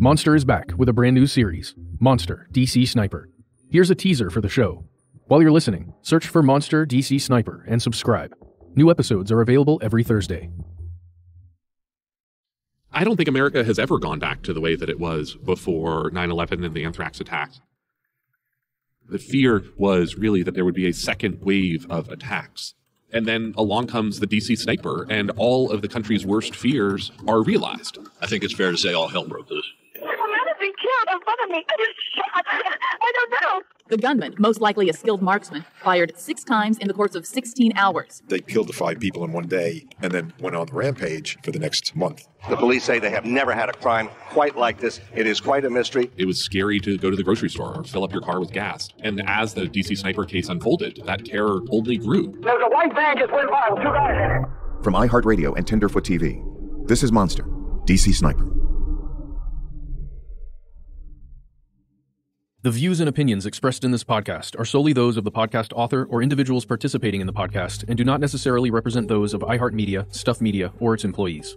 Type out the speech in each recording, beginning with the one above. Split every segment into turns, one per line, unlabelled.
Monster is back with a brand new series, Monster DC Sniper. Here's a teaser for the show. While you're listening, search for Monster DC Sniper and subscribe. New episodes are available every Thursday.
I don't think America has ever gone back to the way that it was before 9 11 and the anthrax attacks. The fear was really that there would be a second wave of attacks. And then along comes the DC sniper, and all of the country's worst fears are realized.
I think it's fair to say all hell broke loose.
A man has been killed in front of me. I was shot. I don't know.
The gunman, most likely a skilled marksman, fired six times in the course of 16 hours.
They killed the five people in one day and then went on the rampage for the next month.
The police say they have never had a crime quite like this. It is quite a mystery.
It was scary to go to the grocery store or fill up your car with gas. And as the DC sniper case unfolded, that terror only grew.
There's a white van just went by with two guys in it.
From iHeartRadio and Tenderfoot TV, this is Monster, DC Sniper.
The views and opinions expressed in this podcast are solely those of the podcast author or individuals participating in the podcast and do not necessarily represent those of iHeartMedia, Stuff Media, or its employees.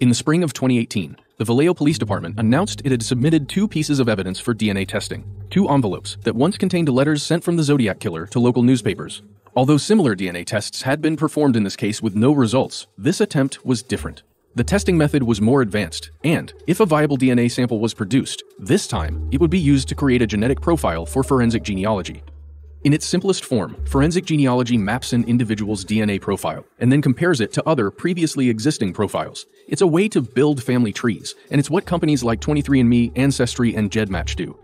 In the spring of 2018, the Vallejo Police Department announced it had submitted two pieces of evidence for DNA testing, two envelopes that once contained letters sent from the Zodiac killer to local newspapers. Although similar DNA tests had been performed in this case with no results, this attempt was different. The testing method was more advanced, and if a viable DNA sample was produced, this time it would be used to create a genetic profile for forensic genealogy. In its simplest form, forensic genealogy maps an individual's DNA profile and then compares it to other previously existing profiles. It's a way to build family trees, and it's what companies like 23andMe, Ancestry, and GEDmatch do.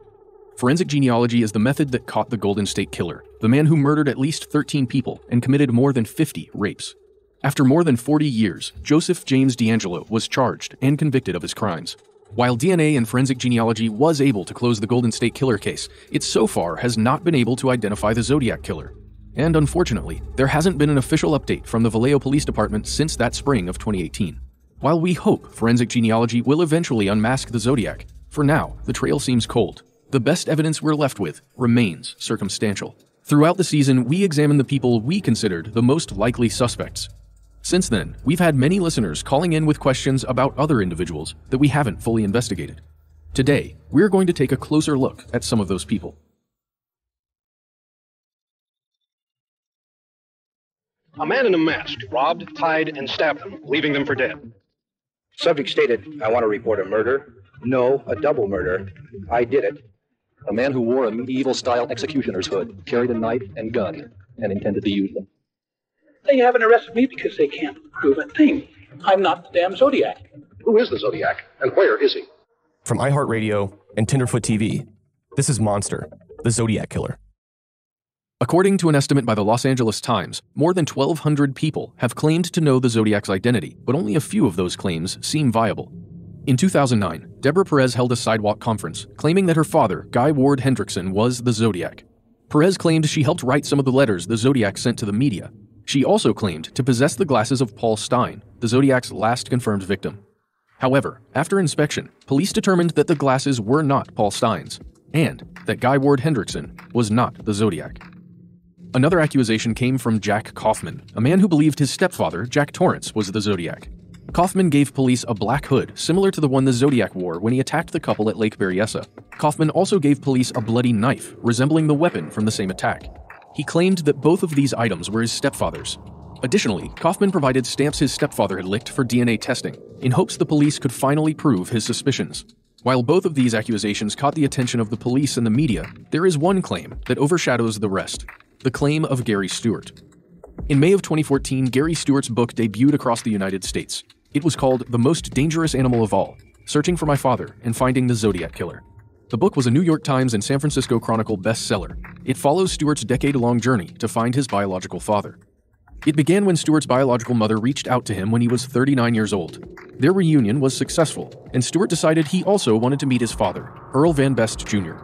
Forensic genealogy is the method that caught the Golden State Killer, the man who murdered at least 13 people and committed more than 50 rapes. After more than 40 years, Joseph James DeAngelo was charged and convicted of his crimes. While DNA and forensic genealogy was able to close the Golden State Killer case, it so far has not been able to identify the Zodiac Killer. And unfortunately, there hasn't been an official update from the Vallejo Police Department since that spring of 2018. While we hope forensic genealogy will eventually unmask the Zodiac, for now, the trail seems cold. The best evidence we're left with remains circumstantial. Throughout the season, we examined the people we considered the most likely suspects since then, we've had many listeners calling in with questions about other individuals that we haven't fully investigated. Today, we're going to take a closer look at some of those people.
A man in a mask robbed, tied, and stabbed them, leaving them for dead.
Subject stated, I want to report a murder. No, a double murder. I did it.
A man who wore a medieval style executioner's hood, carried a knife and gun, and intended to use them.
They haven't arrested me because they can't prove a thing. I'm not the damn Zodiac.
Who is the Zodiac, and where is he?
From iHeartRadio and Tenderfoot TV, this is Monster, the Zodiac Killer.
According to an estimate by the Los Angeles Times, more than 1,200 people have claimed to know the Zodiac's identity, but only a few of those claims seem viable. In 2009, Deborah Perez held a sidewalk conference claiming that her father, Guy Ward Hendrickson, was the Zodiac. Perez claimed she helped write some of the letters the Zodiac sent to the media, she also claimed to possess the glasses of Paul Stine, the Zodiac's last confirmed victim. However, after inspection, police determined that the glasses were not Paul Stine's, and that Guy Ward Hendrickson was not the Zodiac. Another accusation came from Jack Kaufman, a man who believed his stepfather, Jack Tarrance, was the Zodiac. Kaufman gave police a black hood similar to the one the Zodiac wore when he attacked the couple at Lake Berryessa. Kaufman also gave police a bloody knife resembling the weapon from the same attack. He claimed that both of these items were his stepfather's. Additionally, Kaufman provided stamps his stepfather had licked for DNA testing, in hopes the police could finally prove his suspicions. While both of these accusations caught the attention of the police and the media, there is one claim that overshadows the rest the claim of Gary Stewart. In May of 2014, Gary Stewart's book debuted across the United States. It was called The Most Dangerous Animal of All Searching for My Father and Finding the Zodiac Killer. The book was a New York Times and San Francisco Chronicle bestseller. It follows Stewart's decade long journey to find his biological father. It began when Stewart's biological mother reached out to him when he was 39 years old. Their reunion was successful, and Stewart decided he also wanted to meet his father, Earl Van Best Jr.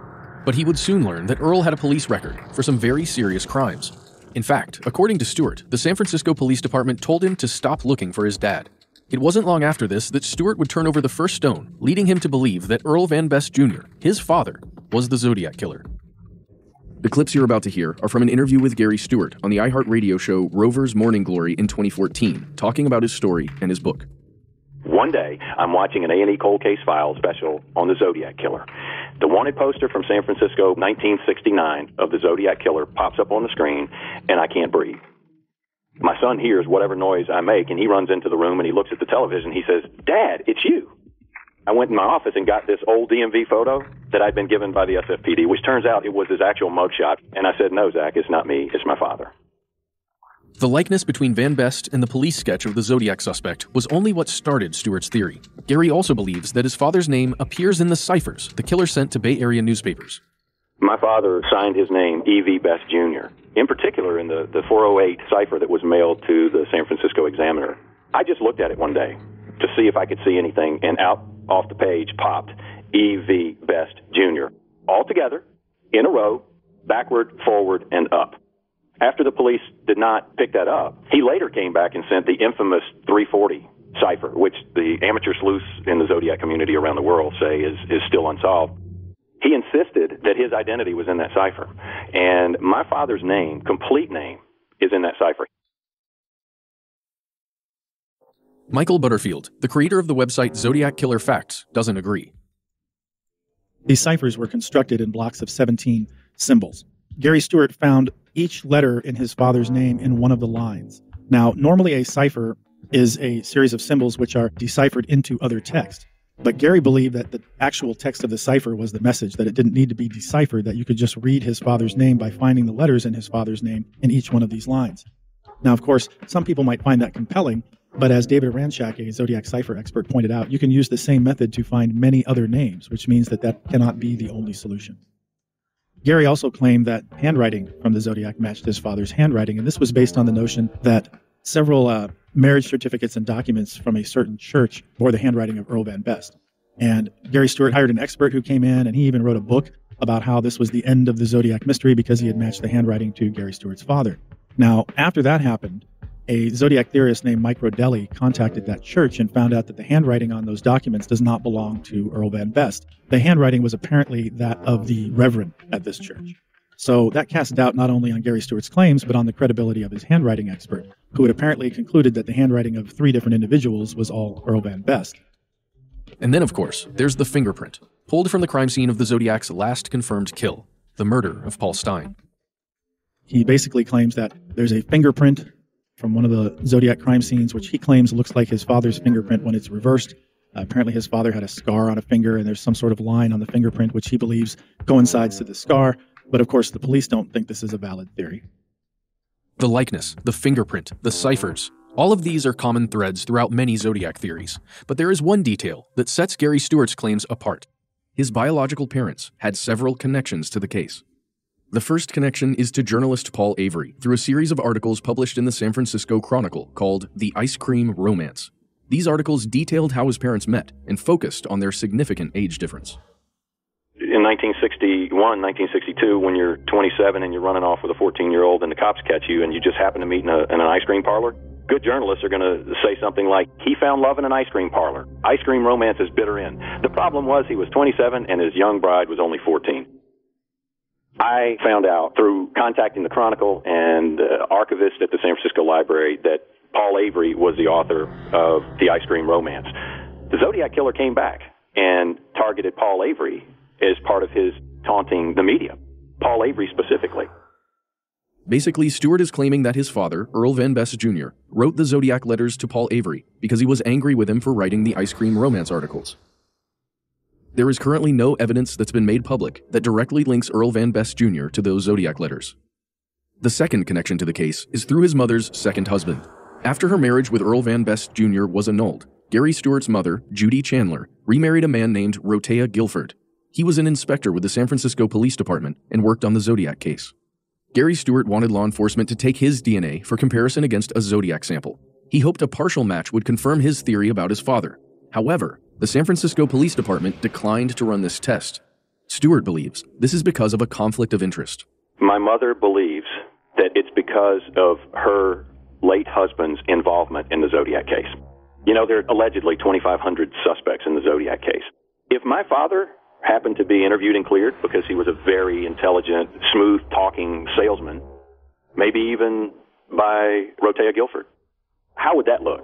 But he would soon learn that Earl had a police record for some very serious crimes. In fact, according to Stewart, the San Francisco Police Department told him to stop looking for his dad. It wasn't long after this that Stewart would turn over the first stone, leading him to believe that Earl Van Best Jr., his father, was the Zodiac Killer. The clips you're about to hear are from an interview with Gary Stewart on the iHeartRadio show Rover's Morning Glory in 2014, talking about his story and his book.
One day, I'm watching an A&E Cold Case File special on the Zodiac Killer. The wanted poster from San Francisco, 1969, of the Zodiac Killer pops up on the screen, and I can't breathe. My son hears whatever noise I make, and he runs into the room and he looks at the television. He says, Dad, it's you. I went in my office and got this old DMV photo that I'd been given by the SFPD, which turns out it was his actual mugshot. And I said, No, Zach, it's not me, it's my father.
The likeness between Van Best and the police sketch of the Zodiac suspect was only what started Stewart's theory. Gary also believes that his father's name appears in the ciphers the killer sent to Bay Area newspapers.
My father signed his name E.V. Best Jr., in particular in the, the 408 cipher that was mailed to the San Francisco Examiner. I just looked at it one day to see if I could see anything, and out off the page popped E.V. Best Jr. all together, in a row, backward, forward, and up. After the police did not pick that up, he later came back and sent the infamous 340 cipher, which the amateur sleuths in the Zodiac community around the world say is, is still unsolved. He insisted that his identity was in that cipher. And my father's name, complete name, is in that cipher.
Michael Butterfield, the creator of the website Zodiac Killer Facts, doesn't agree.
These ciphers were constructed in blocks of 17 symbols. Gary Stewart found each letter in his father's name in one of the lines. Now, normally a cipher is a series of symbols which are deciphered into other text. But Gary believed that the actual text of the cipher was the message, that it didn't need to be deciphered, that you could just read his father's name by finding the letters in his father's name in each one of these lines. Now, of course, some people might find that compelling, but as David Oranchak, a Zodiac cipher expert, pointed out, you can use the same method to find many other names, which means that that cannot be the only solution. Gary also claimed that handwriting from the Zodiac matched his father's handwriting, and this was based on the notion that several uh, marriage certificates and documents from a certain church bore the handwriting of Earl Van Best. And Gary Stewart hired an expert who came in, and he even wrote a book about how this was the end of the Zodiac mystery because he had matched the handwriting to Gary Stewart's father. Now, after that happened, a Zodiac theorist named Mike Rodelli contacted that church and found out that the handwriting on those documents does not belong to Earl Van Best. The handwriting was apparently that of the Reverend at this church. So that cast doubt not only on Gary Stewart's claims, but on the credibility of his handwriting expert, who had apparently concluded that the handwriting of three different individuals was all Earl Van Best.
And then, of course, there's the fingerprint, pulled from the crime scene of the Zodiac's last confirmed kill, the murder of Paul Stine.
He basically claims that there's a fingerprint from one of the Zodiac crime scenes, which he claims looks like his father's fingerprint when it's reversed. Apparently, his father had a scar on a finger, and there's some sort of line on the fingerprint, which he believes coincides to the scar. But of course, the police don't think this is a valid theory.
The likeness, the fingerprint, the ciphers, all of these are common threads throughout many Zodiac theories. But there is one detail that sets Gary Stewart's claims apart. His biological parents had several connections to the case. The first connection is to journalist Paul Avery through a series of articles published in the San Francisco Chronicle called The Ice Cream Romance. These articles detailed how his parents met and focused on their significant age difference
in 1961, 1962, when you're 27 and you're running off with a 14 year old and the cops catch you and you just happen to meet in, a, in an ice cream parlor, good journalists are going to say something like, he found love in an ice cream parlor. Ice cream romance is bitter end. The problem was he was 27 and his young bride was only 14. I found out through contacting the Chronicle and uh, archivist at the San Francisco Library that Paul Avery was the author of The Ice Cream Romance. The Zodiac Killer came back and targeted Paul Avery as part of his taunting the media, Paul Avery specifically.
Basically, Stewart is claiming that his father, Earl Van Best Jr., wrote the Zodiac letters to Paul Avery because he was angry with him for writing the ice cream romance articles. There is currently no evidence that's been made public that directly links Earl Van Best Jr. to those Zodiac letters. The second connection to the case is through his mother's second husband. After her marriage with Earl Van Best Jr. was annulled, Gary Stewart's mother, Judy Chandler, remarried a man named Rotea Gilford, he was an inspector with the San Francisco Police Department and worked on the Zodiac case. Gary Stewart wanted law enforcement to take his DNA for comparison against a Zodiac sample. He hoped a partial match would confirm his theory about his father. However, the San Francisco Police Department declined to run this test. Stewart believes this is because of a conflict of interest.
My mother believes that it's because of her late husband's involvement in the Zodiac case. You know, there are allegedly 2,500 suspects in the Zodiac case. If my father happened to be interviewed and cleared because he was a very intelligent, smooth talking salesman, maybe even by Rotea Gilford. How would that look?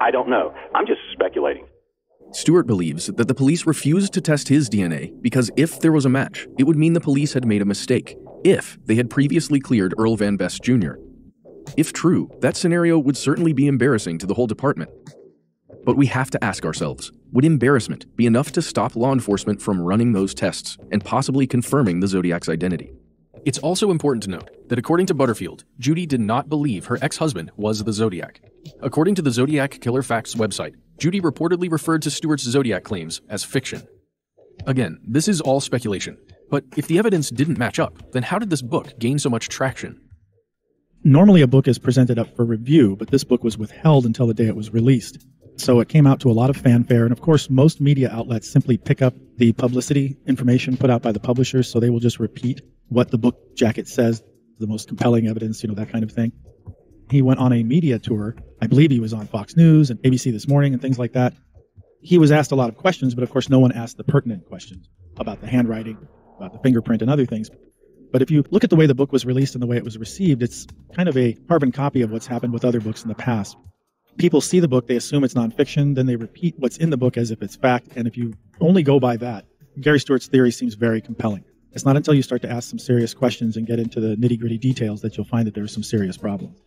I don't know. I'm just speculating.
Stewart believes that the police refused to test his DNA because if there was a match, it would mean the police had made a mistake, if they had previously cleared Earl Van Best Jr. If true, that scenario would certainly be embarrassing to the whole department. But we have to ask ourselves would embarrassment be enough to stop law enforcement from running those tests and possibly confirming the Zodiac's identity? It's also important to note that according to Butterfield, Judy did not believe her ex husband was the Zodiac. According to the Zodiac Killer Facts website, Judy reportedly referred to Stewart's Zodiac claims as fiction. Again, this is all speculation, but if the evidence didn't match up, then how did this book gain so much traction?
Normally, a book is presented up for review, but this book was withheld until the day it was released. So it came out to a lot of fanfare, and of course, most media outlets simply pick up the publicity information put out by the publishers, so they will just repeat what the book jacket says, the most compelling evidence, you know, that kind of thing. He went on a media tour. I believe he was on Fox News and ABC This Morning and things like that. He was asked a lot of questions, but of course, no one asked the pertinent questions about the handwriting, about the fingerprint, and other things. But if you look at the way the book was released and the way it was received, it's kind of a carbon copy of what's happened with other books in the past. People see the book, they assume it's nonfiction, then they repeat what's in the book as if it's fact. And if you only go by that, Gary Stewart's theory seems very compelling. It's not until you start to ask some serious questions and get into the nitty gritty details that you'll find that there are some serious problems.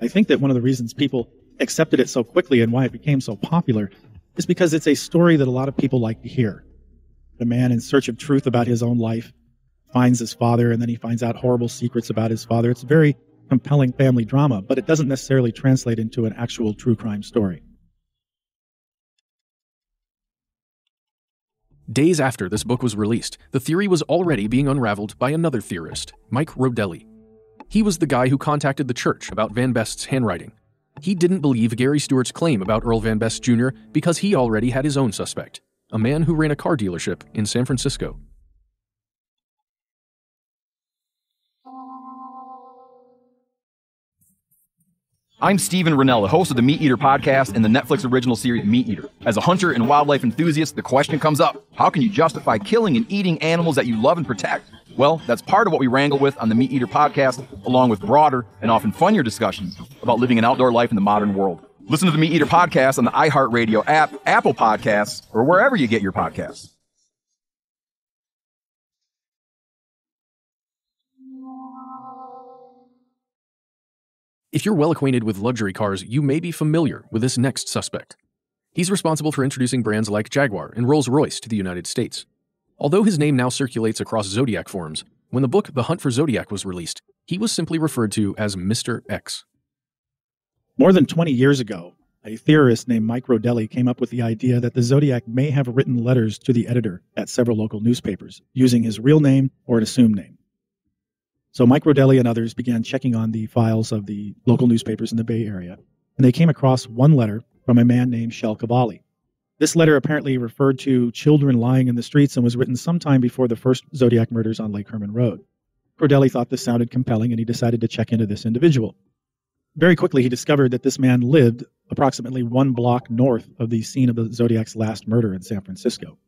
I think that one of the reasons people accepted it so quickly and why it became so popular is because it's a story that a lot of people like to hear. The man in search of truth about his own life finds his father and then he finds out horrible secrets about his father. It's very compelling family drama, but it doesn't necessarily translate into an actual true crime story.
Days after this book was released, the theory was already being unraveled by another theorist, Mike Rodelli. He was the guy who contacted the church about Van Best's handwriting. He didn't believe Gary Stewart's claim about Earl Van Best Jr. because he already had his own suspect, a man who ran a car dealership in San Francisco.
I'm Steven Rinella, host of the Meat Eater podcast and the Netflix original series Meat Eater. As a hunter and wildlife enthusiast, the question comes up how can you justify killing and eating animals that you love and protect? Well, that's part of what we wrangle with on the Meat Eater podcast, along with broader and often funnier discussions about living an outdoor life in the modern world. Listen to the Meat Eater podcast on the iHeartRadio app, Apple Podcasts, or wherever you get your podcasts.
If you're well acquainted with luxury cars, you may be familiar with this next suspect. He's responsible for introducing brands like Jaguar and Rolls Royce to the United States. Although his name now circulates across Zodiac forums, when the book The Hunt for Zodiac was released, he was simply referred to as Mr. X.
More than 20 years ago, a theorist named Mike Rodelli came up with the idea that the Zodiac may have written letters to the editor at several local newspapers using his real name or an assumed name. So Mike Rodelli and others began checking on the files of the local newspapers in the Bay Area, and they came across one letter from a man named Kjell Qvale. This letter apparently referred to children lying in the streets and was written sometime before the first Zodiac murders on Lake Herman Road. Rodelli thought this sounded compelling and he decided to check into this individual. Very quickly, he discovered that this man lived approximately one block north of the scene of the Zodiac's last murder in San Francisco.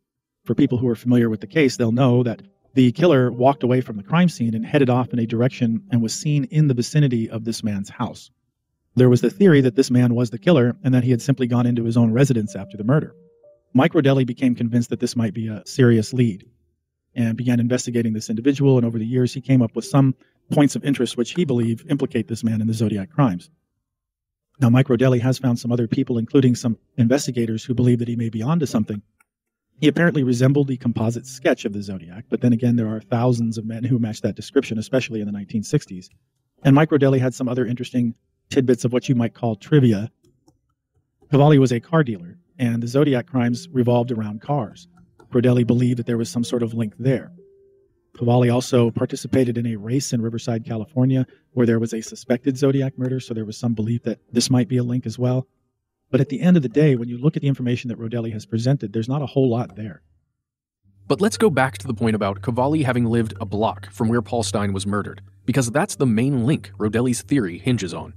For people who are familiar with the case, they'll know that the killer walked away from the crime scene and headed off in a direction and was seen in the vicinity of this man's house. There was the theory that this man was the killer and that he had simply gone into his own residence after the murder. Mike Rodelli became convinced that this might be a serious lead and began investigating this individual. And over the years, he came up with some points of interest which he believed implicate this man in the Zodiac crimes. Now, Mike Rodelli has found some other people, including some investigators, who believe that he may be onto something he apparently resembled the composite sketch of the Zodiac, but then again, there are thousands of men who match that description, especially in the 1960s. And Mike Rodelli had some other interesting tidbits of what you might call trivia. Qvale was a car dealer, and the Zodiac crimes revolved around cars. Rodelli believed that there was some sort of link there. Qvale also participated in a race in Riverside, California, where there was a suspected Zodiac murder, so there was some belief that this might be a link as well. But at the end of the day, when you look at the information that Rodelli has presented, there's not a whole lot there.
But let's go back to the point about Qvale having lived a block from where Paul Stine was murdered, because that's the main link Rodelli's theory hinges on.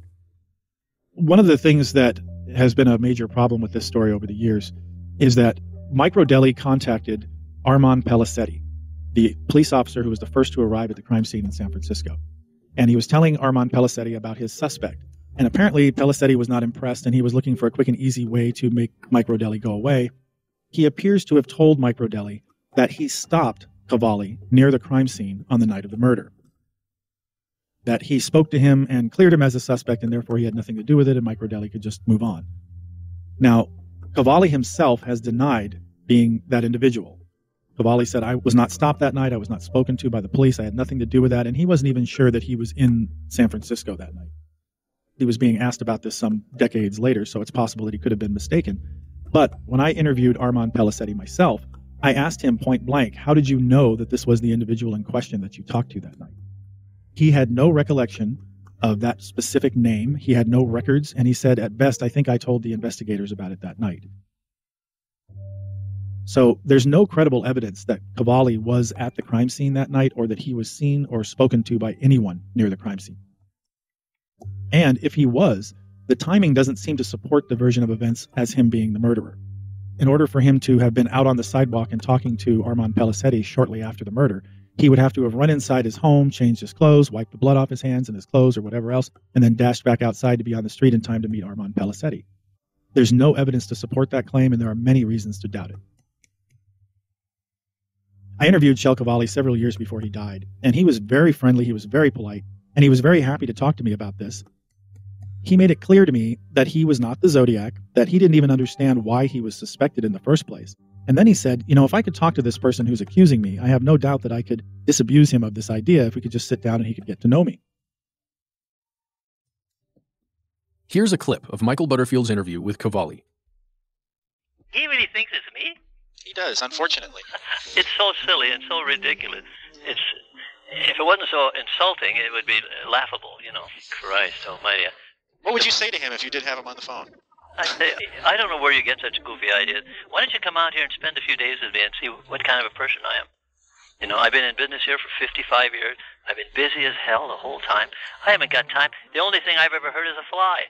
One of the things that has been a major problem with this story over the years is that Mike Rodelli contacted Armand Pelissetti, the police officer who was the first to arrive at the crime scene in San Francisco. And he was telling Armand Pelissetti about his suspect, And apparently, Pelissetti was not impressed and he was looking for a quick and easy way to make Mike Rodelli go away. He appears to have told Mike Rodelli that he stopped Qvale near the crime scene on the night of the murder. That he spoke to him and cleared him as a suspect, and therefore he had nothing to do with it, and Mike Rodelli could just move on. Now, Qvale himself has denied being that individual. Qvale said, I was not stopped that night. I was not spoken to by the police. I had nothing to do with that. And he wasn't even sure that he was in San Francisco that night. He was being asked about this some decades later, so it's possible that he could have been mistaken. But when I interviewed Armand Pelissetti myself, I asked him point blank, How did you know that this was the individual in question that you talked to that night? He had no recollection of that specific name. He had no records, and he said, At best, I think I told the investigators about it that night. So there's no credible evidence that Qvale was at the crime scene that night or that he was seen or spoken to by anyone near the crime scene. And if he was, the timing doesn't seem to support the version of events as him being the murderer. In order for him to have been out on the sidewalk and talking to Armand Pelissetti shortly after the murder, he would have to have run inside his home, changed his clothes, wiped the blood off his hands and his clothes or whatever else, and then dashed back outside to be on the street in time to meet Armand Pelissetti. There's no evidence to support that claim, and there are many reasons to doubt it. I interviewed Kjell several years before he died, and he was very friendly, he was very polite, and he was very happy to talk to me about this. He made it clear to me that he was not the Zodiac, that he didn't even understand why he was suspected in the first place. And then he said, You know, if I could talk to this person who's accusing me, I have no doubt that I could disabuse him of this idea if we could just sit down and he could get to know me.
Here's a clip of Michael Butterfield's interview with Qvale.
He really thinks it's me?
He does, unfortunately.
It's so silly and so ridiculous. It's if it wasn't so insulting, it would be laughable. You know, Christ Almighty.
What would you say to him if you did have him on the phone?
I, I don't know where you get such goofy ideas. Why don't you come out here and spend a few days with me and see what kind of a person I am? You know, I've been in business here for 55 years. I've been busy as hell the whole time. I haven't got time. The only thing I've ever heard is a fly.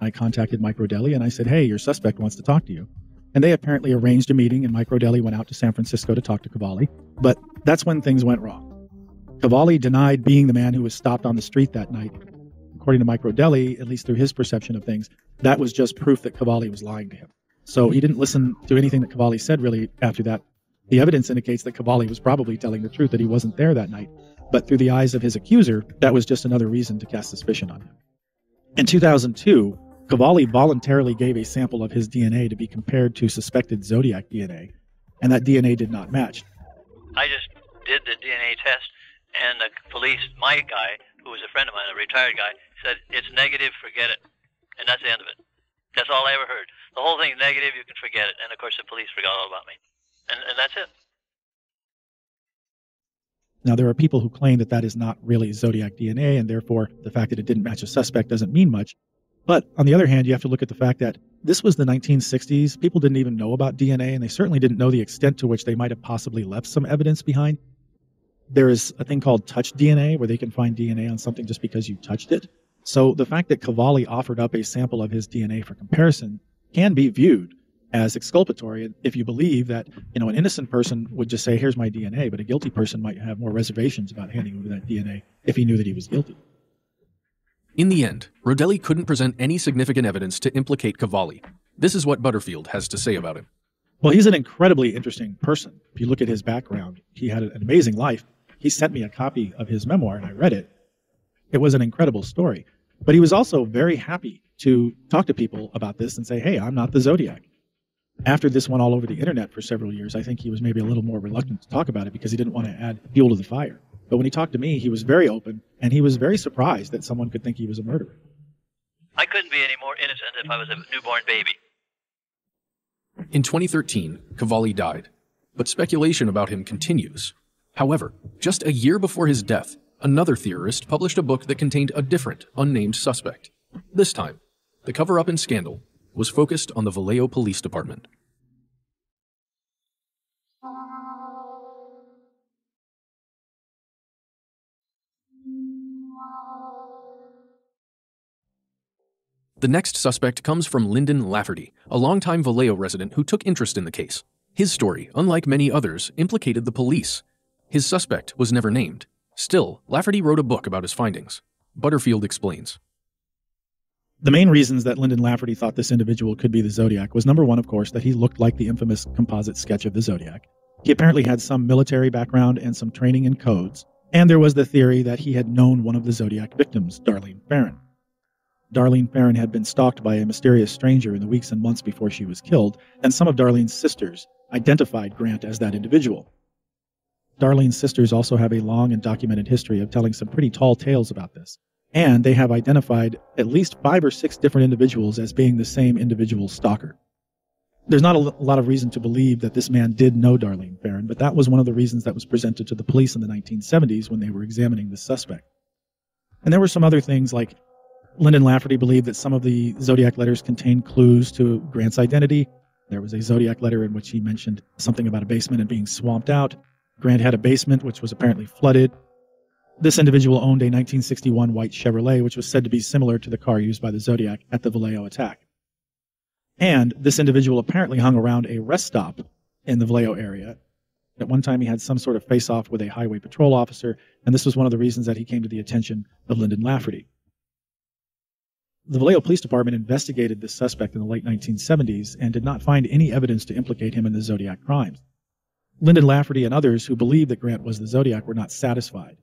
I contacted Mike Rodelli and I said, Hey, your suspect wants to talk to you. And they apparently arranged a meeting, and Mike Rodelli went out to San Francisco to talk to Qvale. But that's when things went wrong. Qvale denied being the man who was stopped on the street that night. According to Mike Rodelli, at least through his perception of things, that was just proof that Qvale was lying to him. So he didn't listen to anything that Qvale said really after that. The evidence indicates that Qvale was probably telling the truth that he wasn't there that night. But through the eyes of his accuser, that was just another reason to cast suspicion on him. In 2002, Qvale voluntarily gave a sample of his DNA to be compared to suspected Zodiac DNA, and that DNA did not match.
I just did the DNA test, and the police, my guy, who was a friend of mine, a retired guy, said, It's negative, forget it. And that's the end of it. That's all I ever heard. The whole thing's negative, you can forget it. And of course, the police forgot all about me. And, and that's it.
Now, there are people who claim that that is not really Zodiac DNA, and therefore the fact that it didn't match a suspect doesn't mean much. But on the other hand, you have to look at the fact that this was the 1960s. People didn't even know about DNA, and they certainly didn't know the extent to which they might have possibly left some evidence behind. There is a thing called touch DNA where they can find DNA on something just because you touched it. So the fact that Qvale offered up a sample of his DNA for comparison can be viewed as exculpatory if you believe that you know an innocent person would just say here's my DNA but a guilty person might have more reservations about handing over that DNA if he knew that he was guilty.
In the end, Rodelli couldn't present any significant evidence to implicate Qvale. This is what Butterfield has to say about him.
Well, he's an incredibly interesting person. If you look at his background, he had an amazing life. He sent me a copy of his memoir and I read it. It was an incredible story. But he was also very happy to talk to people about this and say, hey, I'm not the Zodiac. After this went all over the internet for several years, I think he was maybe a little more reluctant to talk about it because he didn't want to add fuel to the fire. But when he talked to me, he was very open and he was very surprised that someone could think he was a murderer.
I couldn't be any more innocent if I was a newborn baby.
In 2013, Qvale died, but speculation about him continues. However, just a year before his death, another theorist published a book that contained a different, unnamed suspect. This time, the cover up and scandal was focused on the Vallejo Police Department. The next suspect comes from Lyndon Lafferty, a longtime Vallejo resident who took interest in the case. His story, unlike many others, implicated the police. His suspect was never named. Still, Lafferty wrote a book about his findings. Butterfield explains.
The main reasons that Lyndon Lafferty thought this individual could be the Zodiac was number one, of course, that he looked like the infamous composite sketch of the Zodiac. He apparently had some military background and some training in codes, and there was the theory that he had known one of the Zodiac victims, Darlene Ferrin. Darlene Ferrin had been stalked by a mysterious stranger in the weeks and months before she was killed, and some of Darlene's sisters identified Grant as that individual. Darlene's sisters also have a long and documented history of telling some pretty tall tales about this and they have identified at least five or six different individuals as being the same individual stalker. There's not a lot of reason to believe that this man did know Darlene Ferrin, but that was one of the reasons that was presented to the police in the 1970s when they were examining the suspect. And there were some other things like Lyndon Lafferty believed that some of the Zodiac letters contained clues to Grant's identity. There was a Zodiac letter in which he mentioned something about a basement and being swamped out. Grant had a basement which was apparently flooded. This individual owned a 1961 white Chevrolet, which was said to be similar to the car used by the Zodiac at the Vallejo attack. And this individual apparently hung around a rest stop in the Vallejo area. At one time, he had some sort of face off with a highway patrol officer, and this was one of the reasons that he came to the attention of Lyndon Lafferty. The Vallejo Police Department investigated this suspect in the late 1970s and did not find any evidence to implicate him in the Zodiac crimes. Lyndon Lafferty and others who believed that Grant was the Zodiac were not satisfied.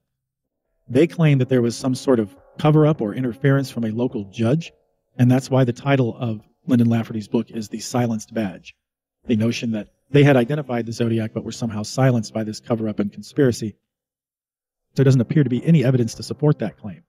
They claim that there was some sort of cover up or interference from a local judge, and that's why the title of Lyndon Lafferty's book is The Silenced Badge. The notion that they had identified the Zodiac but were somehow silenced by this cover up and conspiracy. There doesn't appear to be any evidence to support that claim.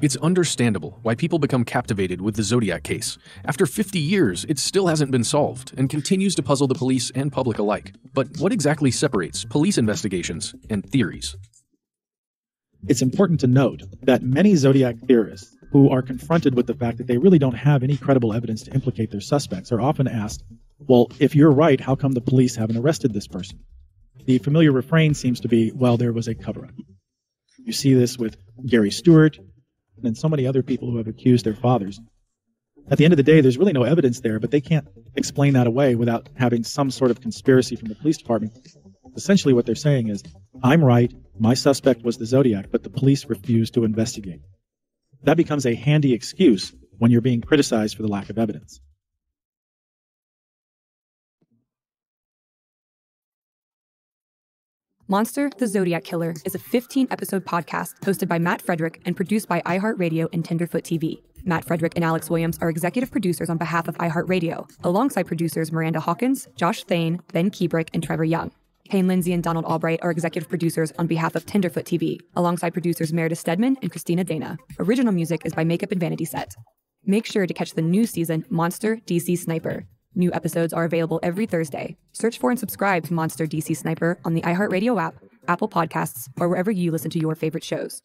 It's understandable why people become captivated with the Zodiac case. After 50 years, it still hasn't been solved and continues to puzzle the police and public alike. But what exactly separates police investigations and theories?
It's important to note that many Zodiac theorists who are confronted with the fact that they really don't have any credible evidence to implicate their suspects are often asked, well, if you're right, how come the police haven't arrested this person? The familiar refrain seems to be, well, there was a cover up. You see this with Gary Stewart, and so many other people who have accused their fathers. At the end of the day, there's really no evidence there, but they can't explain that away without having some sort of conspiracy from the police department. Essentially, what they're saying is, I'm right, my suspect was the Zodiac, but the police refused to investigate. That becomes a handy excuse when you're being criticized for the lack of evidence.
Monster, the Zodiac Killer is a 15 episode podcast hosted by Matt Frederick and produced by iHeartRadio and Tenderfoot TV. Matt Frederick and Alex Williams are executive producers on behalf of iHeartRadio, alongside producers Miranda Hawkins, Josh Thane, Ben Keebrick, and Trevor Young. Payne Lindsey and Donald Albright are executive producers on behalf of Tenderfoot TV, alongside producers Meredith Stedman and Christina Dana. Original music is by Makeup and Vanity Set. Make sure to catch the new season Monster DC Sniper. New episodes are available every Thursday. Search for and subscribe to Monster DC Sniper on the iHeartRadio app, Apple Podcasts, or wherever you listen to your favorite shows.